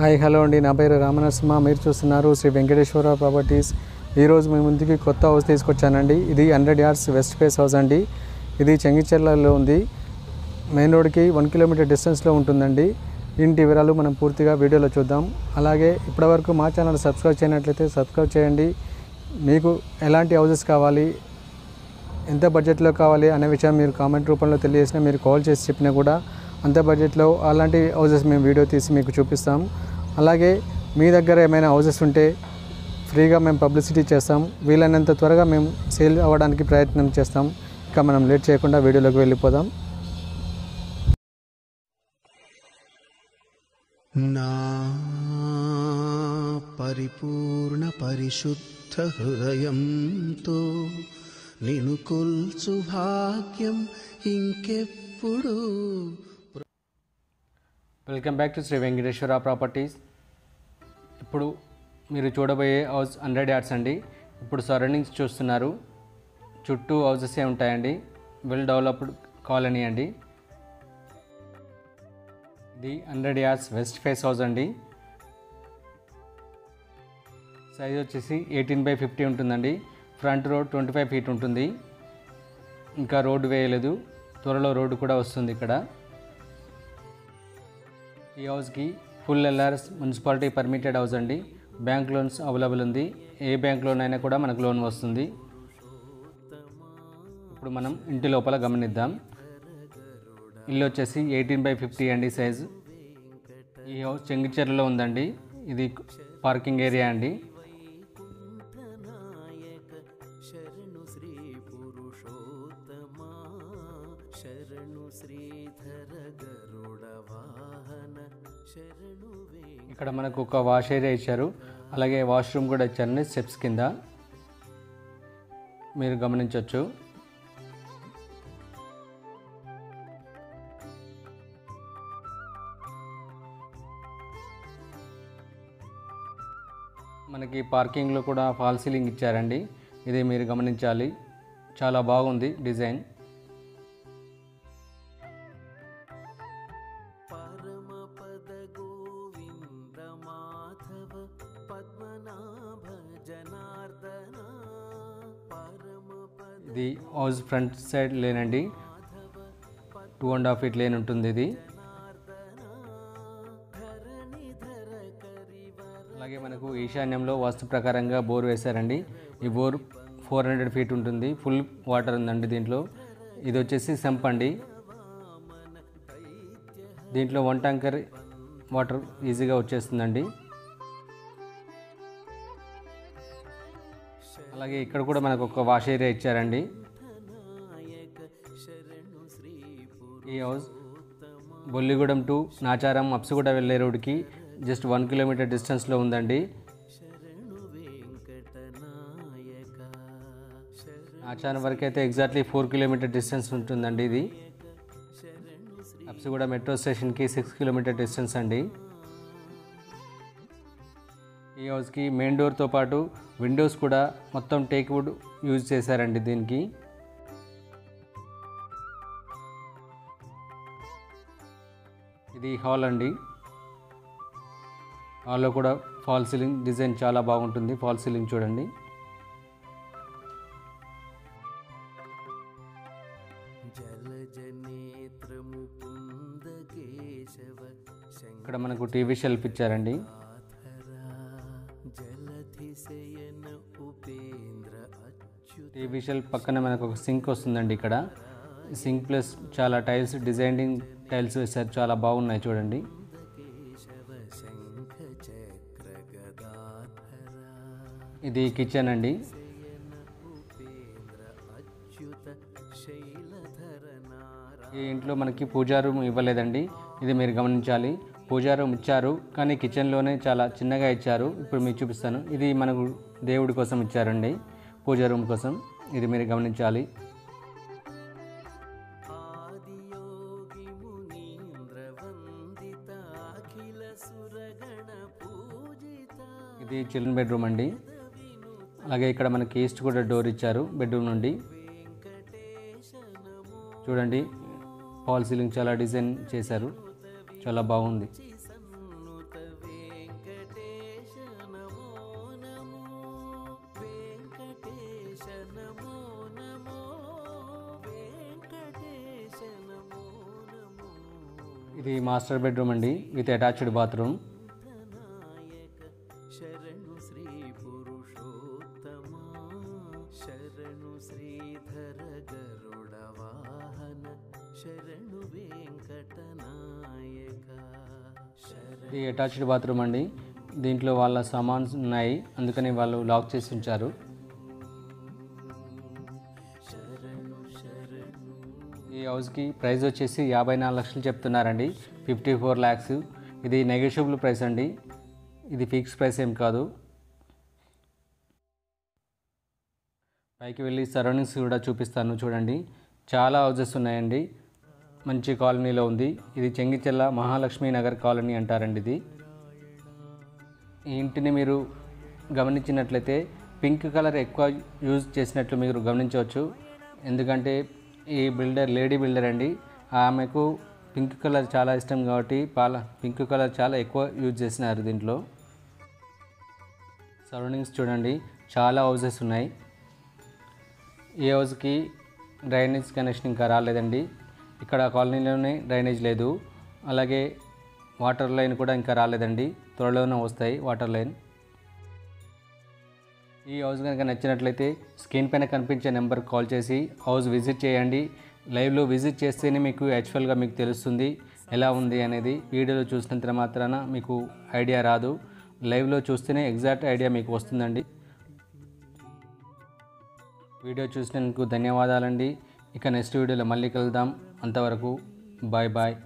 Hi hello అండి. నా పేరు రామనరసింహ. మీరు చూస్తున్నారు శ్రీ వెంకటేశ్వర ప్రాపర్టీస్. ఈరోజు మీ ముందుకి కొత్త హౌస్ తీసుకొచ్చానండి. ఇది hundred yards west face house అండి. ఇది చెంగిచెర్లలో ఉంది. మెయిన్ రోడ్కి వన్ కిలోమీటర్ డిస్టెన్స్లో ఉంటుందండి. ఇంటి వివరాలు మనం పూర్తిగా వీడియోలో చూద్దాం. అలాగే ఇప్పటివరకు మా ఛానల్ సబ్స్క్రైబ్ చేయనట్లయితే సబ్స్క్రైబ్ చేయండి. మీకు ఎలాంటి హౌసెస్ కావాలి ఎంత బడ్జెట్లో కావాలి అనే విషయం మీరు కామెంట్ రూపంలో తెలియజేసినా మీరు కాల్ చేసి చెప్పినా కూడా అంత బడ్జెట్లో అలాంటి హౌసెస్ మేము వీడియో తీసి మీకు చూపిస్తాం. అలాగే మీ దగ్గర ఏమైనా హౌసెస్ ఉంటే ఫ్రీగా మేము పబ్లిసిటీ చేస్తాం. వీలైనంత త్వరగా మేము సేల్ అవ్వడానికి ప్రయత్నం చేస్తాం. ఇక మనం లేట్ చేయకుండా వీడియోలోకి వెళ్ళిపోదాం. నా పరిపూర్ణ పరిశుద్ధ హృదయంతో నిను కొల్చు భాగ్యం ఇంకెప్పుడు welcome back to Sri Venkateswara Properties ఇప్పుడు మీరు చూడబోయే హౌస్ హండ్రెడ్ యార్డ్స్ అండి. ఇప్పుడు సరౌండింగ్స్ చూస్తున్నారు. చుట్టూ హౌసెసే ఉంటాయండి. వెల్ డెవలప్డ్ కాలనీ అండి. ఇది hundred yards west face house అండి. సైజ్ వచ్చేసి ఎయిటీన్ బై ఫిఫ్టీ ఉంటుందండి. Front road twenty five feet ఉంటుంది. ఇంకా రోడ్డు వేయలేదు. త్వరలో రోడ్డు కూడా వస్తుంది ఇక్కడ. ఈ హౌస్కి full LRS municipality permitted house అండి. బ్యాంక్ లోన్స్ అవైలబుల్ ఉంది. ఏ బ్యాంక్ లోన్ అయినా కూడా మనకు లోన్ వస్తుంది. ఇప్పుడు మనం ఇంటి లోపల గమనిద్దాం. ఇల్లు వచ్చేసి ఎయిటీన్ బై ఫిఫ్టీ అండి సైజు. ఈ హౌస్ చెంగిచెర్లలో ఉందండి. ఇది పార్కింగ్ ఏరియా అండి. ఇక్కడ మనకు ఒక వాష్ ఏరియా ఇచ్చారు. అలాగే వాష్రూమ్ కూడా ఇచ్చారండి స్టెప్స్ కింద. మీరు గమనించవచ్చు మనకి పార్కింగ్లో కూడా ఫాల్ సీలింగ్ ఇచ్చారండి. ఇది మీరు గమనించాలి. చాలా బాగుంది డిజైన్. ఇది హౌస్ ఫ్రంట్ సైడ్ లేనండి. Two and half feet lane ఉంటుంది ఇది. అలాగే మనకు ఈశాన్యంలో వాస్తు ప్రకారంగా బోర్ వేశారండి. ఈ బోర్ ఫోర్ హండ్రెడ్ ఫీట్ ఉంటుంది. ఫుల్ వాటర్ ఉందండి దీంట్లో. ఇది వచ్చేసి సంప్ అండి. దీంట్లో వన్ ట్యాంకర్ వాటర్ ఈజీగా వచ్చేస్తుందండి. అలాగే ఇక్కడ కూడా మనకు ఒక వాష్ ఏరియా ఇచ్చారండి. ఈ హౌస్ బొల్లిగూడెం టు నాచారం అప్సుగూడ వెళ్ళే రోడ్డుకి జస్ట్ వన్ కిలోమీటర్ డిస్టెన్స్లో ఉందండి. నాచారం వరకు అయితే ఎగ్జాక్ట్లీ ఫోర్ కిలోమీటర్ డిస్టెన్స్ ఉంటుందండి ఇది. అప్సుగూడ మెట్రో స్టేషన్కి సిక్స్ కిలోమీటర్ డిస్టెన్స్ అండి. ఈ హౌస్కి మెయిన్ డోర్తో పాటు విండోస్ కూడా మొత్తం టేక్ వుడ్ యూజ్ చేశారండి దీనికి. ఇది హాల్ అండి. హాల్లో కూడా ఫాల్ సీలింగ్ డిజైన్ చాలా బాగుంటుంది. ఫాల్ సీలింగ్ చూడండి. ఇక్కడ మనకు టీవీ షెల్ఫ్ ఇచ్చారండి. అచ్యుత పక్కన మనకు ఒక సింక్ వస్తుందండి ఇక్కడ. సింక్ ప్లస్ చాలా టైల్స్ డిజైనింగ్ టైల్స్ వేసారు చాలా బాగున్నాయి చూడండి. ఇది కిచెన్ అండి. ఈ ఇంట్లో మనకి పూజా రూమ్ ఇవ్వలేదండి. ఇది మీరు గమనించాలి. పూజా రూమ్ ఇచ్చారు కానీ కిచెన్లోనే చాలా చిన్నగా ఇచ్చారు. ఇప్పుడు మీకు చూపిస్తాను. ఇది మనకు దేవుడి కోసం ఇచ్చారండి పూజా రూమ్ కోసం. ఇది మీరు గమనించాలి. ఇది చిల్డ్రన్ బెడ్రూమ్ అండి. అలాగే ఇక్కడ మనకి ఈస్ట్ కూడా డోర్ ఇచ్చారు బెడ్రూమ్ నుండి. చూడండి ఫాల్ సీలింగ్ చాలా డిజైన్ చేశారు. చాలా బాగుంది. ఇది మాస్టర్ బెడ్రూమ్ అండి. With attached bathroom. ఇది అటాచ్డ్ బాత్రూమ్ అండి. దీంట్లో వాళ్ళ సామాన్స్ ఉన్నాయి. అందుకని వాళ్ళు లాక్ చేసి ఉంచారు. హౌస్కి ప్రైస్ వచ్చేసి యాభై నాలుగు లక్షలు చెప్తున్నారండి. ఫిఫ్టీ ఫోర్ ల్యాక్స్ ఇది నెగోషియబుల్ ప్రైస్ అండి. ఇది ఫిక్స్ ప్రైస్ ఏం కాదు. పైకి వెళ్ళి సరౌండింగ్స్ కూడా చూపిస్తాను చూడండి. చాలా హౌజెస్ ఉన్నాయండి. మంచి కాలనీలో ఉంది. ఇది చెంగిచెల్ల మహాలక్ష్మి నగర్ కాలనీ అంటారండి ఇది. ఈ ఇంటిని మీరు గమనించినట్లయితే పింక్ కలర్ ఎక్కువ యూజ్ చేసినట్లు మీరు గమనించవచ్చు. ఎందుకంటే ఈ బిల్డర్ లేడీ బిల్డర్ అండి. ఆమెకు పింక్ కలర్ చాలా ఇష్టం కాబట్టి పాల పింక్ కలర్ చాలా ఎక్కువ యూజ్ చేసినారు దీంట్లో. సరౌండింగ్స్ చూడండి చాలా హౌసెస్ ఉన్నాయి. ఈ హౌస్కి డ్రైనేజ్ కనెక్షన్ ఇంకా రాలేదండి. ఇక్కడ కాలనీలోనే డ్రైనేజ్ లేదు. అలాగే వాటర్ లైన్ కూడా ఇంకా రాలేదండి. త్వరలోనే వస్తాయి వాటర్ లైన్. ఈ హౌస్ కనుక నచ్చినట్లయితే స్క్రీన్ పైన కనిపించే నెంబర్ కాల్ చేసి హౌస్ విజిట్ చేయండి. లైవ్లో విజిట్ చేస్తేనే మీకు యాక్చువల్గా మీకు తెలుస్తుంది ఎలా ఉంది అనేది. వీడియోలో చూసినంత మాత్రాన మీకు ఐడియా రాదు. లైవ్లో చూస్తేనే ఎగ్జాక్ట్ ఐడియా మీకు వస్తుందండి. వీడియో చూసినందుకు ధన్యవాదాలండి. ఇక నెక్స్ట్ వీడియోలో మళ్ళీ కలుద్దాం. అంతవరకు బాయ్ బాయ్.